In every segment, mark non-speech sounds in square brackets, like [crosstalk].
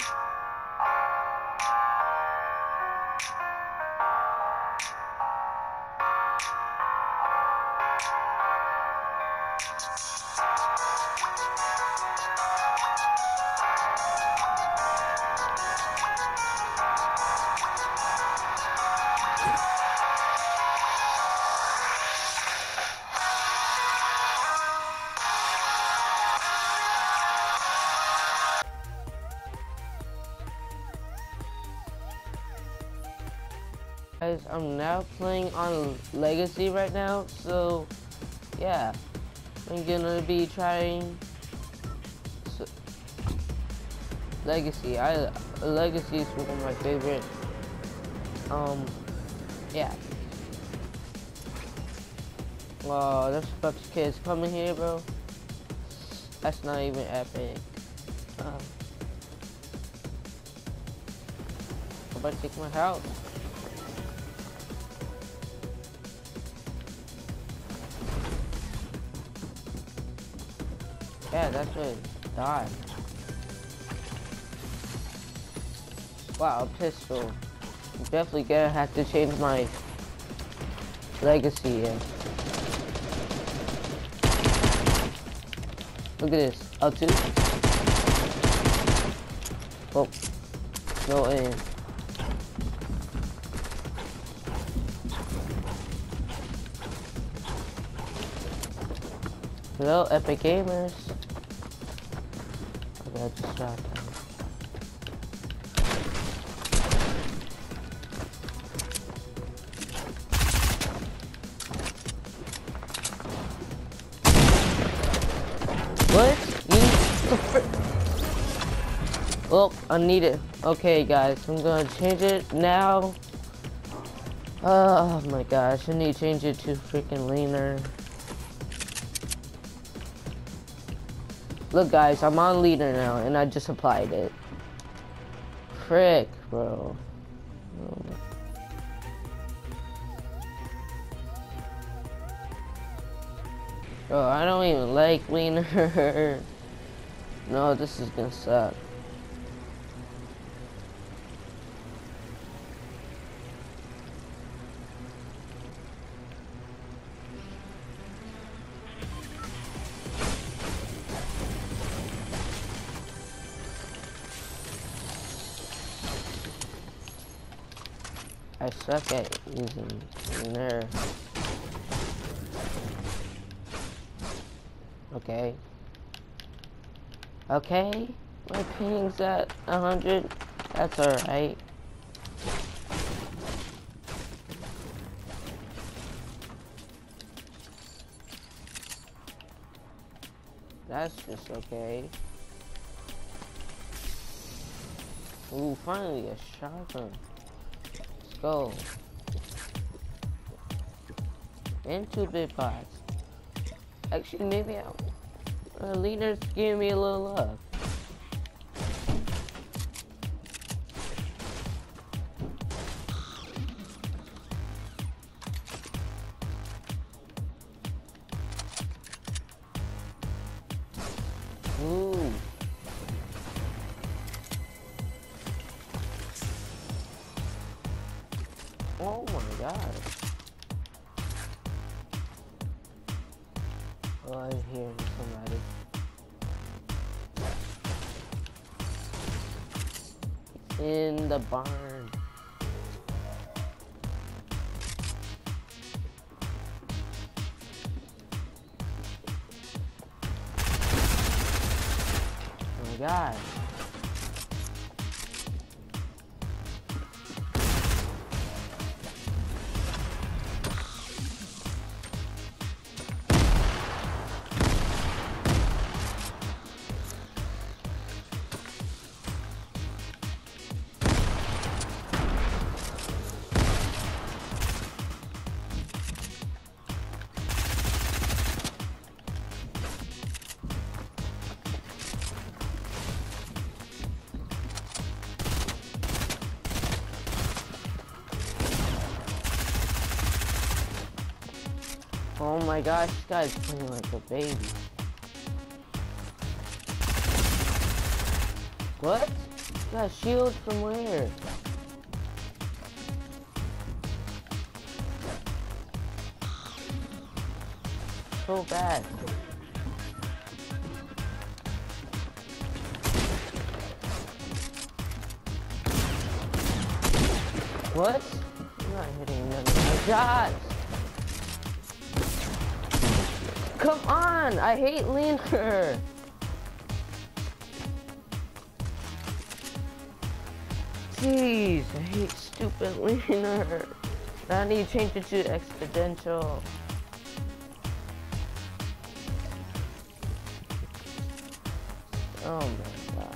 you. Guys, I'm now playing on Legacy right now, so yeah, I'm gonna be trying so, Legacy. I Legacy is one of my favorite. Um, yeah. Wow, bunch of kids coming here, bro. That's not even epic. Um, I'm about to take my house. Yeah, that's what died. Wow, a pistol. Definitely gonna have to change my legacy here. Look at this. L2. Oh. No aim. Oh, Hello, Epic Gamers. I got distracted. What? You [laughs] Oh, I need it. Okay, guys, I'm gonna change it now. Oh my gosh, I need to change it to freaking linear. Look guys, I'm on leader now and I just applied it. Frick, bro. Bro, I don't even like linear. [laughs] no, this is gonna suck. I suck at using there. Okay. Okay. My ping's at 100. That's alright. That's just okay. Ooh, finally a shotgun go. And two big pots. Actually, maybe I'll, uh, leaders give me a little love. Ooh. God. Oh, I hear somebody. In the barn. My gosh, this guy's playing like a baby. What? got shield from where? So bad. What? I'm not hitting none of Come on! I hate Linear! Jeez, I hate stupid Linear. I need to change it to exponential. Oh my gosh.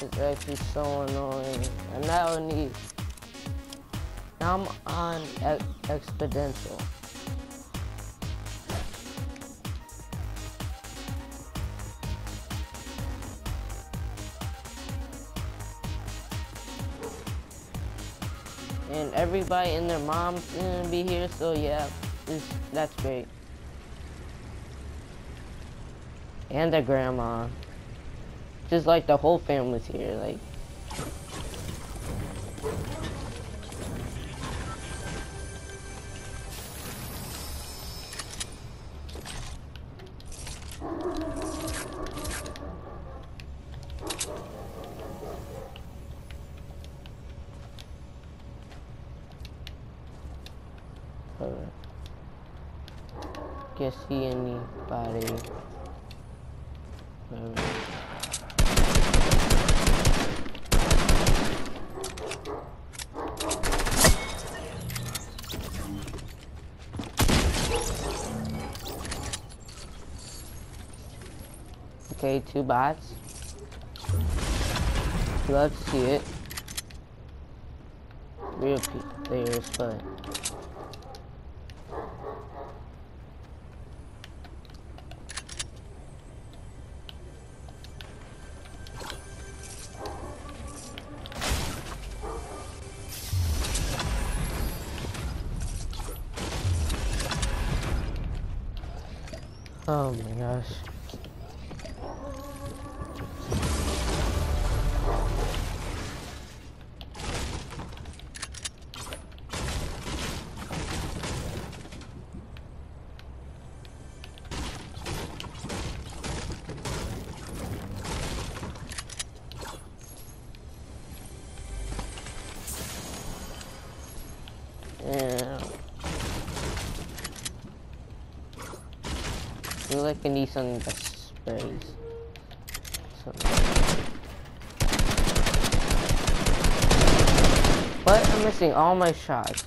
It's actually so annoying. And now I need... Now I'm on exponential. Everybody and their mom's gonna be here so yeah that's great. And their grandma. Just like the whole family's here like Guess see anybody. Okay, two bots. Love to see it. Real players, but Oh my gosh. Something that sprays. So. What? I'm missing all my shots.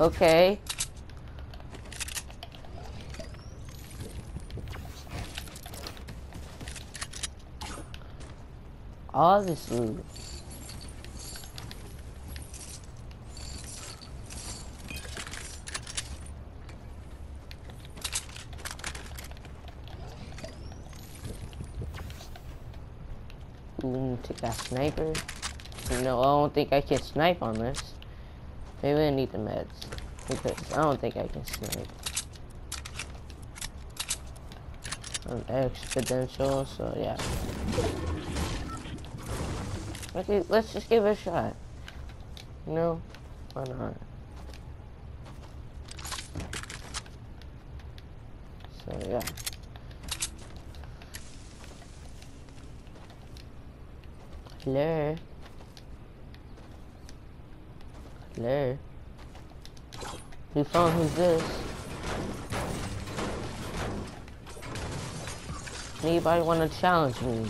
Okay. All this loot. Take that sniper. No, I don't think I can snipe on this. Maybe I need the meds. Because I don't think I can snipe. On exponential, so yeah. Okay, let's just give it a shot. Know? Why not? So yeah. Hello? Hello? New phone, who's this? Anybody want to challenge me?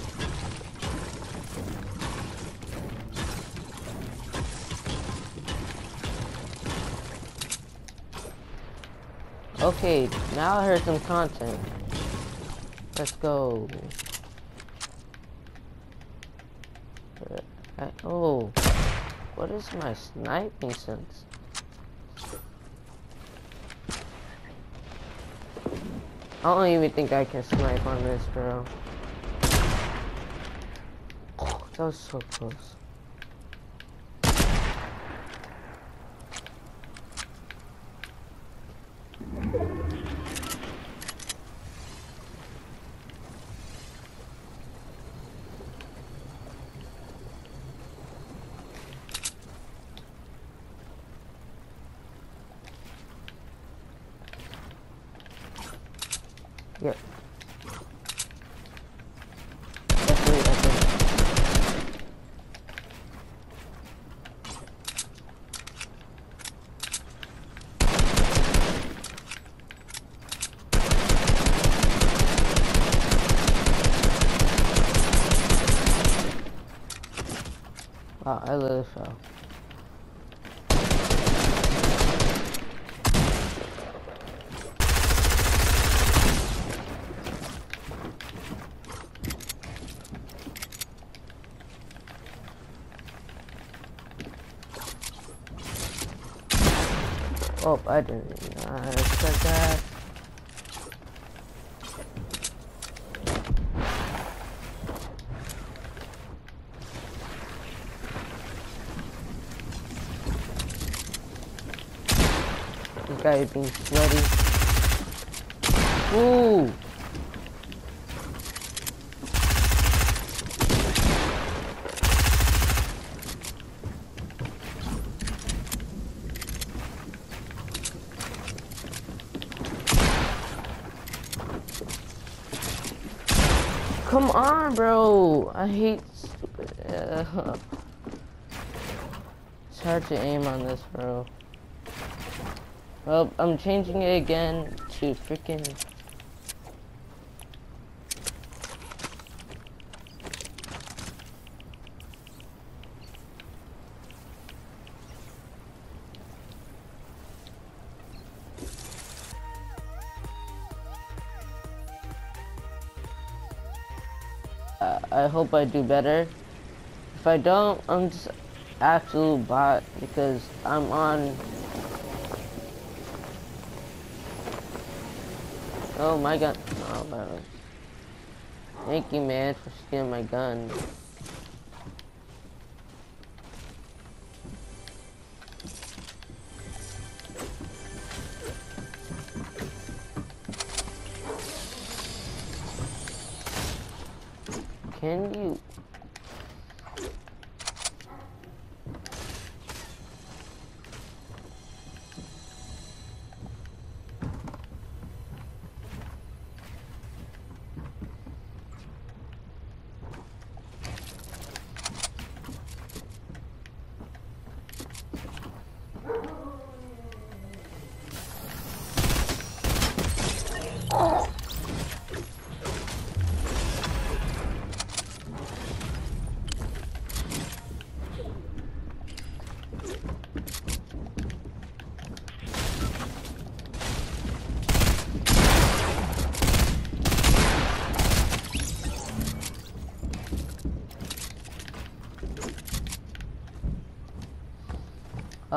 Okay, now I heard some content. Let's go. I, oh, what is my sniping sense? I don't even think I can snipe on this, bro. Oh, [sighs] that was so close. Yep. Wow, I literally fell. Oh, I didn't uh, expect that. This guy is being sweaty. Ooh! Come on, bro. I hate stupid. Uh, it's hard to aim on this, bro. Well, I'm changing it again to freaking. I hope I do better. If I don't, I'm just absolute bot because I'm on. Oh my god. Oh! Thank you, man, for stealing my gun.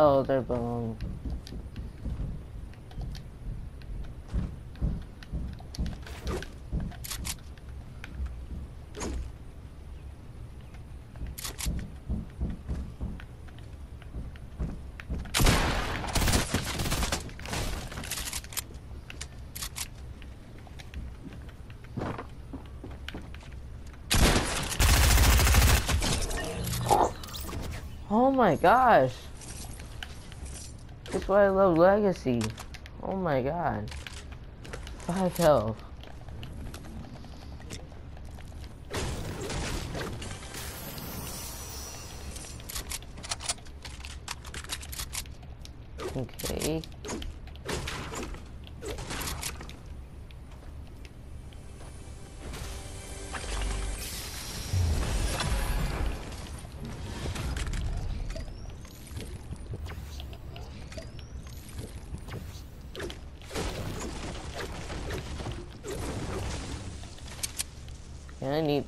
Oh, they're belong. Oh my gosh. That's why I love Legacy. Oh my god. Five health. I need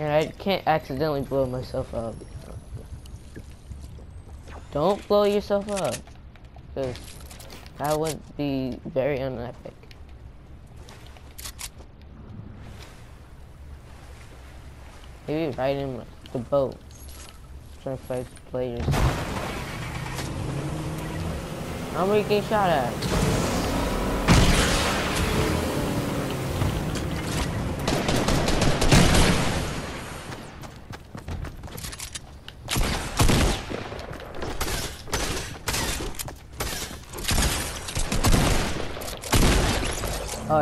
And I can't accidentally blow myself up. Don't blow yourself up. Because that would be very unepic. Maybe right in the boat. Trying to fight players. I'm getting shot at.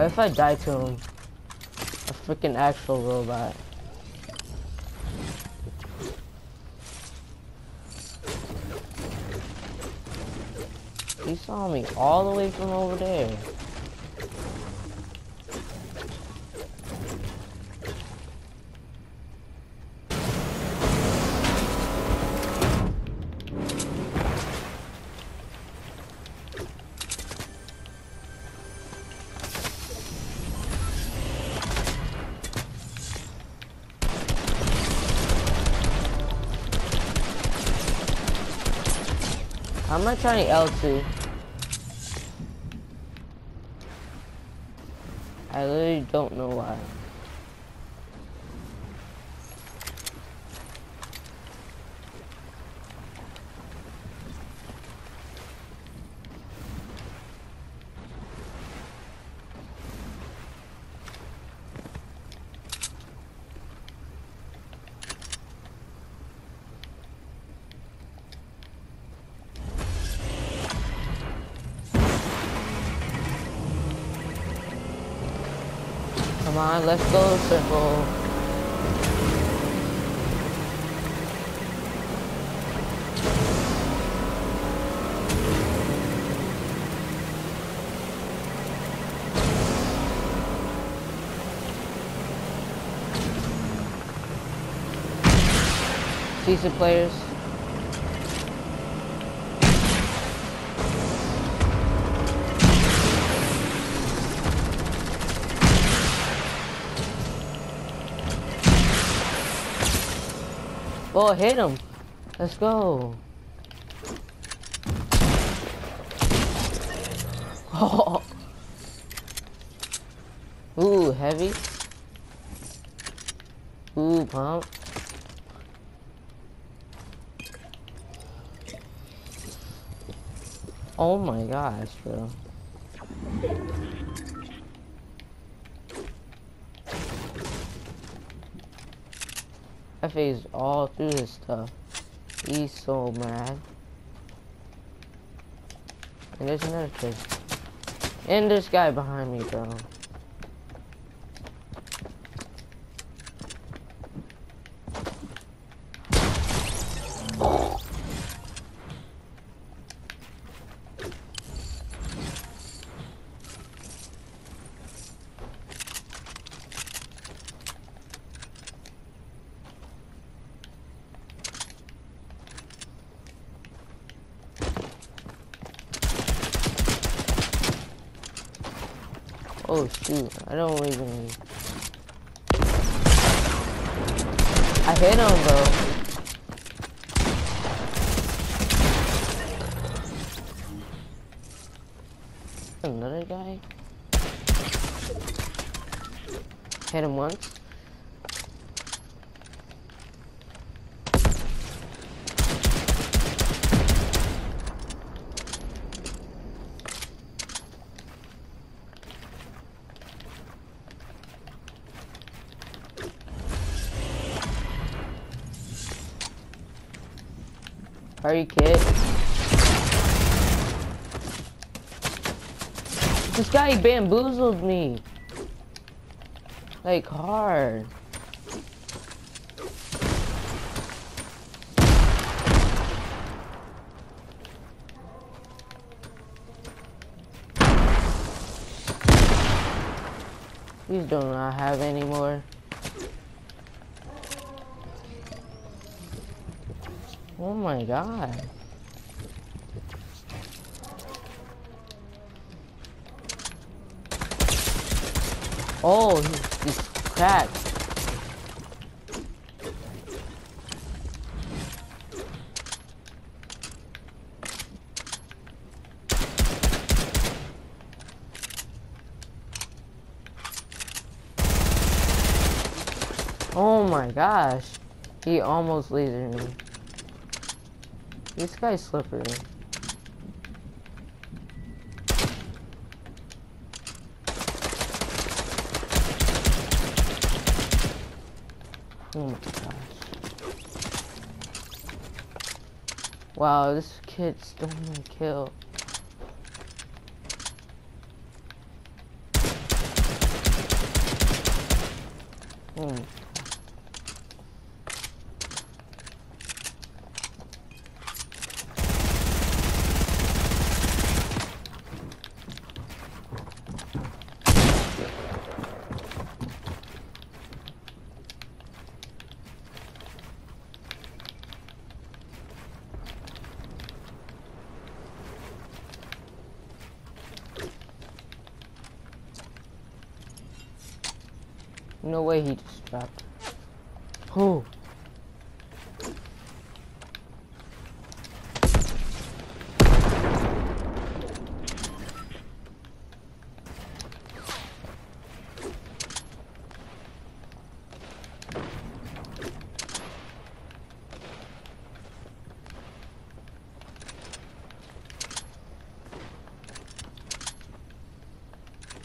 If I die to him, a freaking actual robot. He saw me all the way from over there. I'm not trying L2. I literally don't know why. Come on, let's go, circle. Decent players. Oh, hit him. Let's go. Oh. [laughs] Ooh, heavy. Ooh, pump. Oh my gosh, bro. Phase all through this stuff. He's so mad. And there's another kid. And this guy behind me, bro. Oh shoot, I don't even... I hit him bro. Another guy? Hit him once. This guy bamboozled me. Like, hard. These do not have any more. Oh my god. Oh, he's cracked. Oh my gosh. He almost lasered me. This guy's slippery. Oh my gosh. Wow, this kid stole my kill. No way he just dropped. Oh.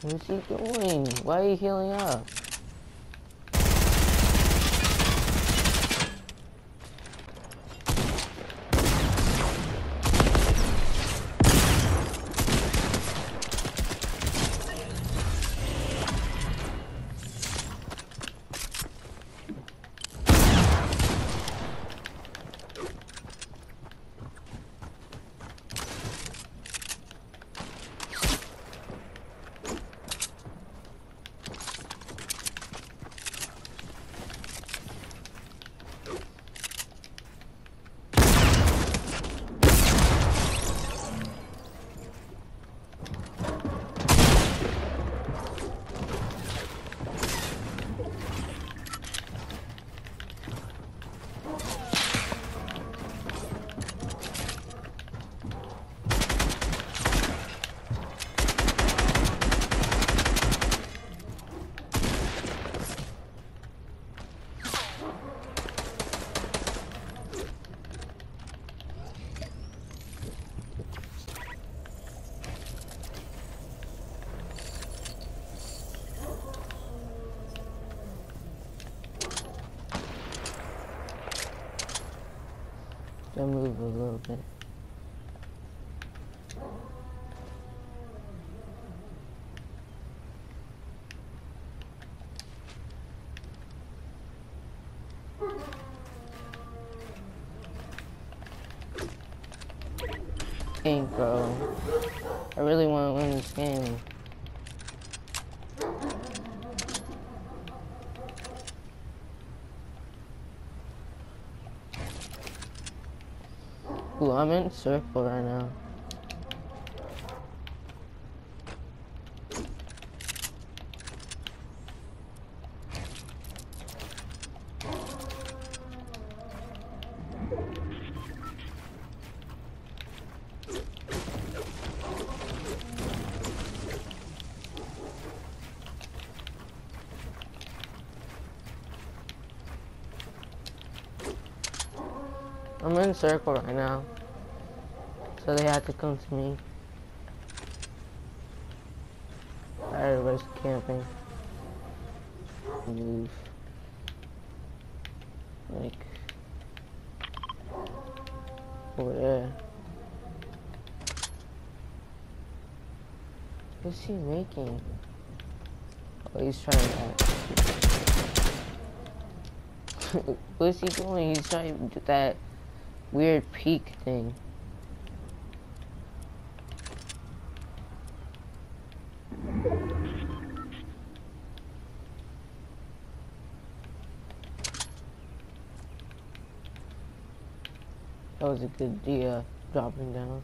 What's he doing? Why are you healing up? I move a little bit. I'm in circle right now. I'm in circle right now. So they had to come to me. Everybody's camping. Move. Like over there. What's he making? Oh, he's trying that. [laughs] What's he doing? He's trying to do that weird peak thing. That was a good idea, dropping down.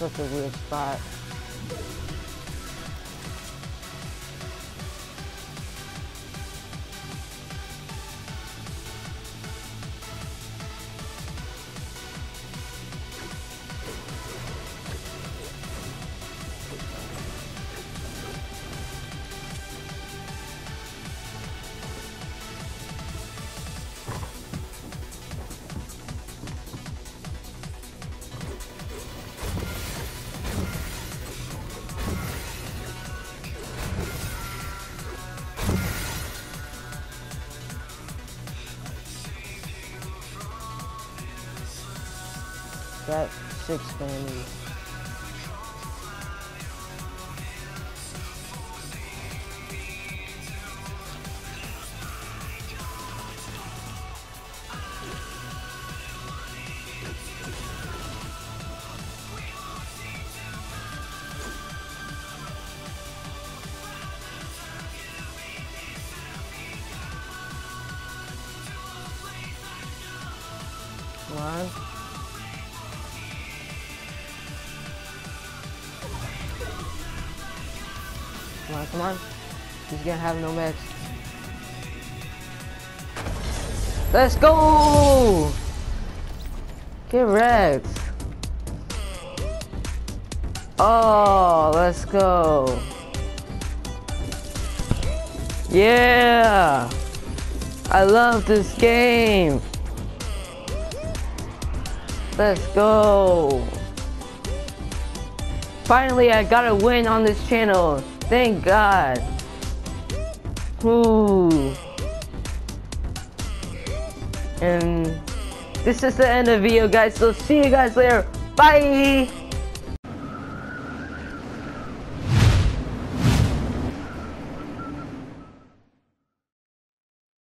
such a weird spot. six family Come on, come on. He's gonna have no meds. Let's go! Get wrecked. Oh, let's go. Yeah! I love this game. Let's go. Finally, I got a win on this channel. Thank God. Ooh. And this is the end of the video, guys. So see you guys later. Bye.